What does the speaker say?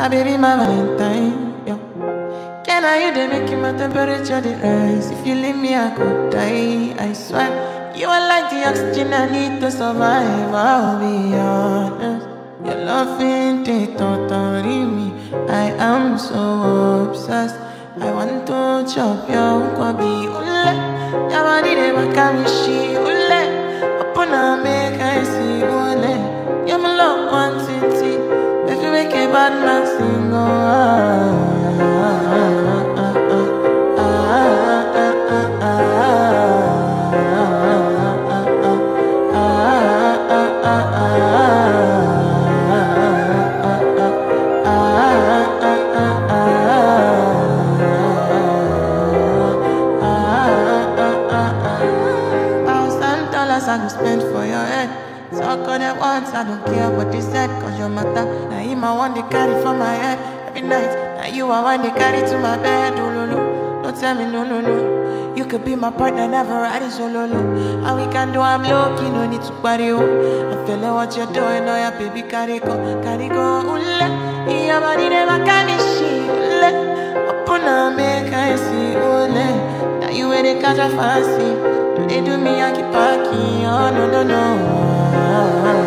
My baby, my Valentine. Yo. Can I you they making my temperature rise? If you leave me, I could die. I swear. You are like the oxygen I need to survive. I'll be honest. Your love ain't totally me. I am so obsessed. I want to chop your nkwobi ule. Your body they back me she bad man sing oh, I can spend for your head. Talk on them once, I don't care what they said, cause your matter. Now him I want to carry for my head every night. Now you I want to carry to my bed. Oh, no. Don't tell me no, no, no. You could be my partner, never riding solo. No. And we can do, I'm low key, no need to party. Oh. I'm feeling what you're doing, oh yeah, baby, carry go, carry go. Ule, your body never can me she. Ule, open up, make I see. Ule, now you where they catch a fancy. Do they do me, I keep packing. Oh, no, no, no ah, ah, ah.